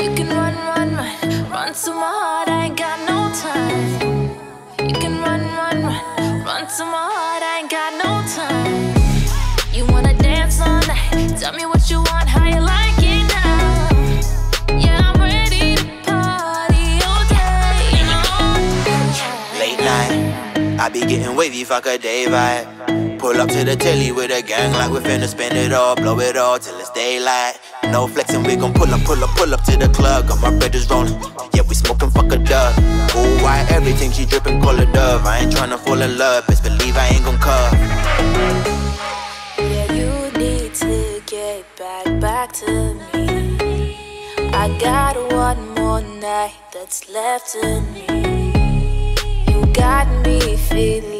You can run run, run, run to my heart, I ain't got no time. You can run, run, run, run to my heart, I ain't got no time. You wanna dance all night? Tell me what you want, how you like it now. Yeah, I'm ready to party. Late night, I be getting wavy, fuck a day vibe. Pull up to the telly with a gang like we finna spend it all, blow it all till it's daylight. No flexing, we gon' pull up, pull up, pull up to the club. Got my brothers rolling, yeah, we smoking, fuck a dub. Ooh, why everything she drippin', call it dove. I ain't tryna fall in love, best believe I ain't gon' curve. Yeah, you need to get back, back to me. I got one more night that's left in me. You got me feeling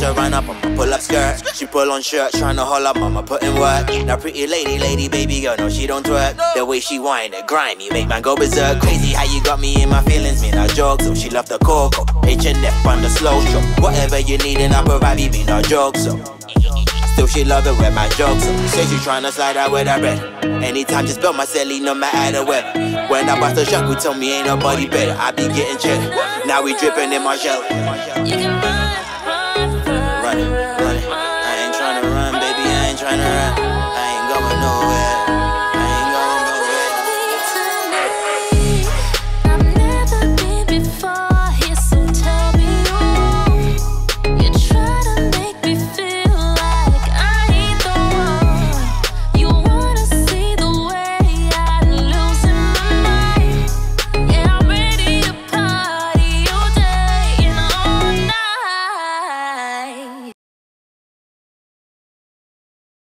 about to run up on my pull up skirt. She pull on shirt, tryna hold up, mama put in work. Now pretty lady, lady, baby girl, no she don't twerk. The way she whine, it grimy, make man go berserk. Crazy how you got me in my feelings, me not joke. So she love the cocoa, H and F on the slow show. Whatever you need and I provide, me no joke. So still she love it with my jokes. So say she tryna slide out with her bread. Anytime just build my celly, no matter weather. When I bust a shot, who told me ain't nobody better. I be getting cheddar. Now we dripping in my shell. I ain't tryna run, baby, I ain't tryna run. I ain't going nowhere.